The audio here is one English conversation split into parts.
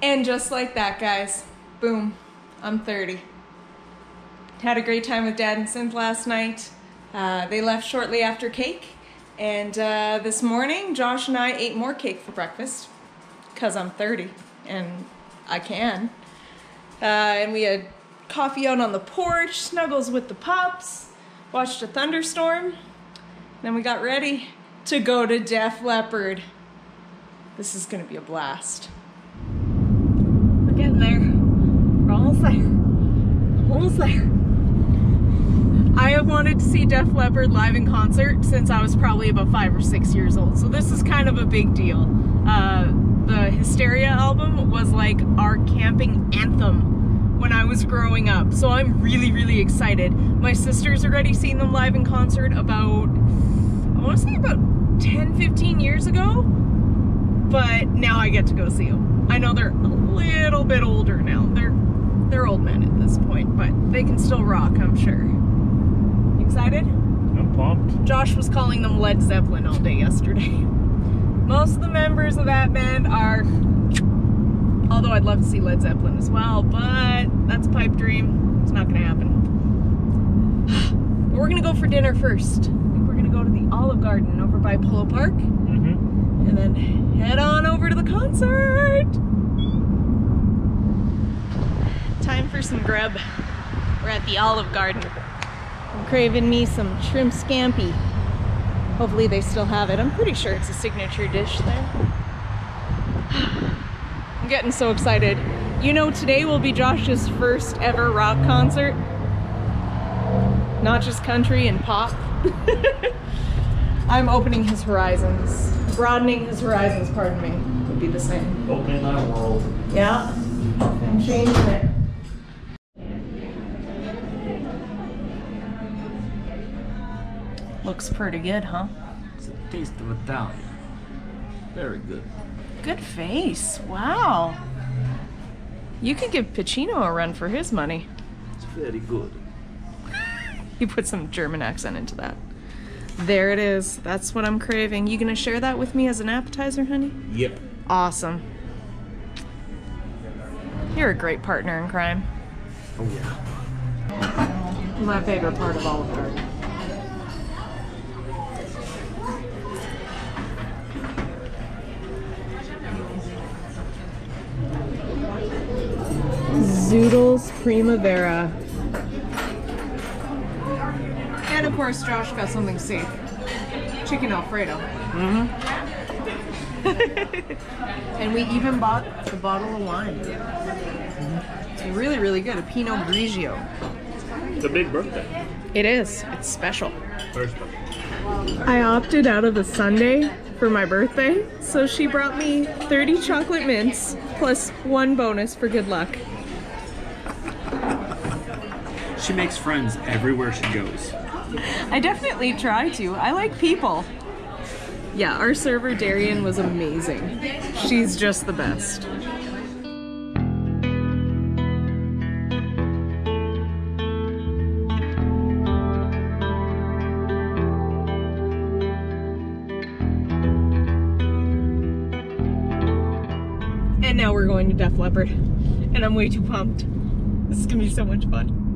And just like that, guys, boom, I'm 30. Had a great time with Dad and Synth last night. Uh, they left shortly after cake. And uh, this morning, Josh and I ate more cake for breakfast because I'm 30 and I can. Uh, and we had coffee out on the porch, snuggles with the pups, watched a thunderstorm. Then we got ready to go to Def Leppard. This is gonna be a blast. We're getting there. We're almost I have wanted to see Def Leppard live in concert since I was probably about five or six years old, so this is kind of a big deal. Uh, the Hysteria album was like our camping anthem when I was growing up, so I'm really, really excited. My sister's already seen them live in concert about, I want to say about 10, 15 years ago, but now I get to go see them. I know they're a little bit older now. They're they're old men at this point, but they can still rock, I'm sure. You excited? I'm pumped. Josh was calling them Led Zeppelin all day yesterday. Most of the members of that band are, although I'd love to see Led Zeppelin as well, but that's a pipe dream. It's not gonna happen. But we're gonna go for dinner first. I think we're gonna go to the Olive Garden over by Polo Park Mm-hmm. and then head on over to the concert. Time for some grub. We're at the Olive Garden. I'm craving me some shrimp scampi. Hopefully they still have it. I'm pretty sure it's a signature dish there. I'm getting so excited. You know, today will be Josh's first ever rock concert. Not just country and pop. I'm opening his horizons. Broadening his horizons, pardon me, would be the same. Opening my world. Yeah, and changing it. Looks pretty good, huh? It's a taste of Italian. Very good. Good face. Wow. You could give Pacino a run for his money. It's very good. You put some German accent into that. There it is. That's what I'm craving. You gonna share that with me as an appetizer, honey? Yep. Awesome. You're a great partner in crime. Oh yeah. My favorite part of Olive Garden. Zoodles Primavera. And of course, Josh got something safe. Chicken Alfredo. Mm-hmm. and we even bought a bottle of wine. It's really, really good. A Pinot Grigio. It's a big birthday. It is. It's special. Very special. I opted out of the sundae for my birthday, so she brought me 30 chocolate mints plus one bonus for good luck. She makes friends everywhere she goes. I definitely try to. I like people. Yeah, our server Darian was amazing. She's just the best. And now we're going to Def Leppard. And I'm way too pumped. This is gonna be so much fun.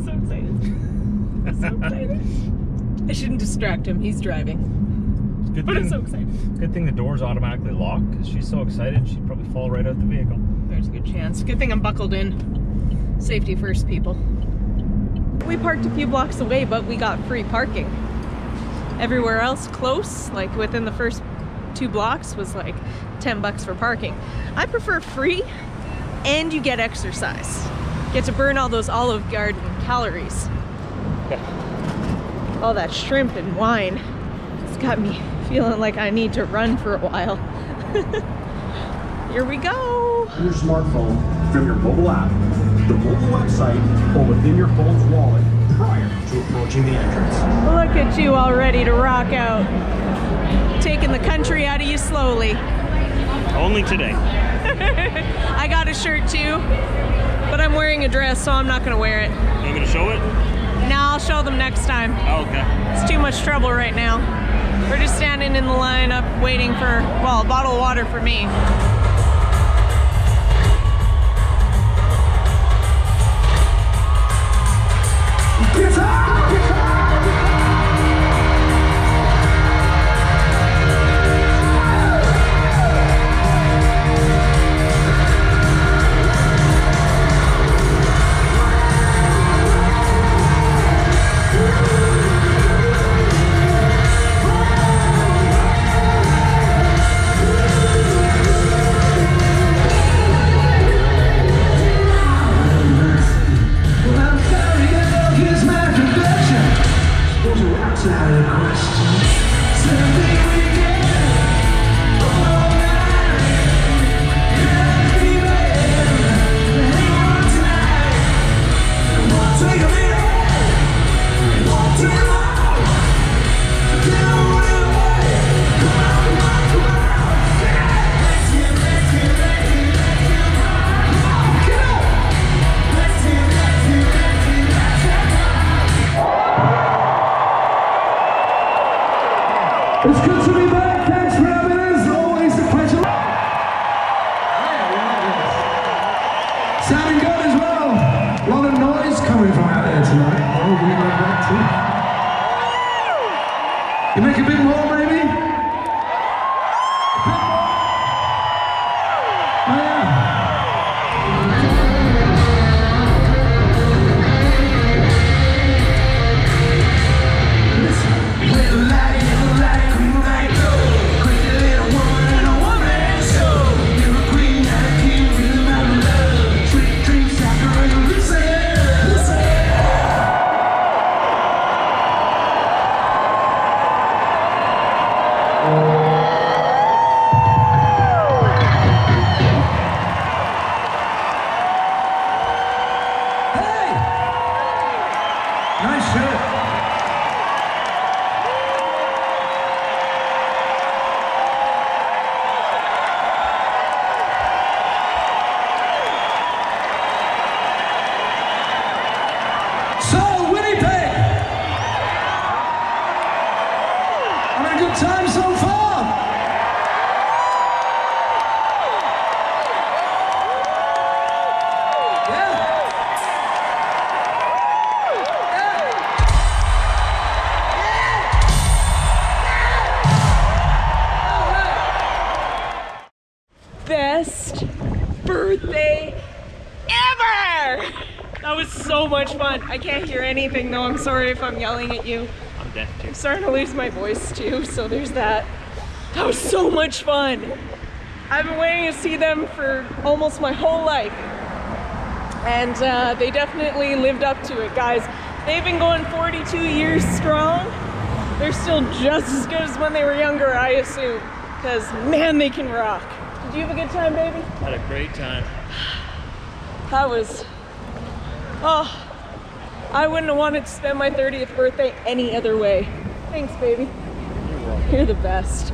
So excited. So excited. I shouldn't distract him. He's driving. Good But thing, I'm so excited. good thing the doors automatically lock because she's so excited she'd probably fall right out the vehicle. There's a good chance. Good thing I'm buckled in. Safety first, people. We parked a few blocks away, but we got free parking. Everywhere else close, like within the first two blocks, was like 10 bucks for parking. I prefer free and you get exercise. Get to burn all those Olive Garden calories. All that shrimp and wine. It's got me feeling like I need to run for a while. Here we go. on your smartphone from your mobile app, the mobile website, or within your phone's wallet prior to approaching the entrance. Look at you all ready to rock out. Taking the country out of you slowly. Only today. I got a shirt too, but I'm wearing a dress, so I'm not gonna wear it. You to show it? Now I'll show them next time. Oh, okay. It's too much trouble right now. We're just standing in the line up waiting for, well, a bottle of water for me. It's Sounding good as well. A lot of noise coming from out there tonight. Oh, we love that too. So much fun. I can't hear anything though. I'm sorry if I'm yelling at you. I'm deaf too. I'm starting to lose my voice too, so there's that. That was so much fun. I've been waiting to see them for almost my whole life. And uh, they definitely lived up to it, guys. They've been going 42 years strong. They're still just as good as when they were younger, I assume. Because, man, they can rock. Did you have a good time, baby? Had a great time. That was. Oh, I wouldn't have wanted to spend my 30th birthday any other way. Thanks, baby. You're the best.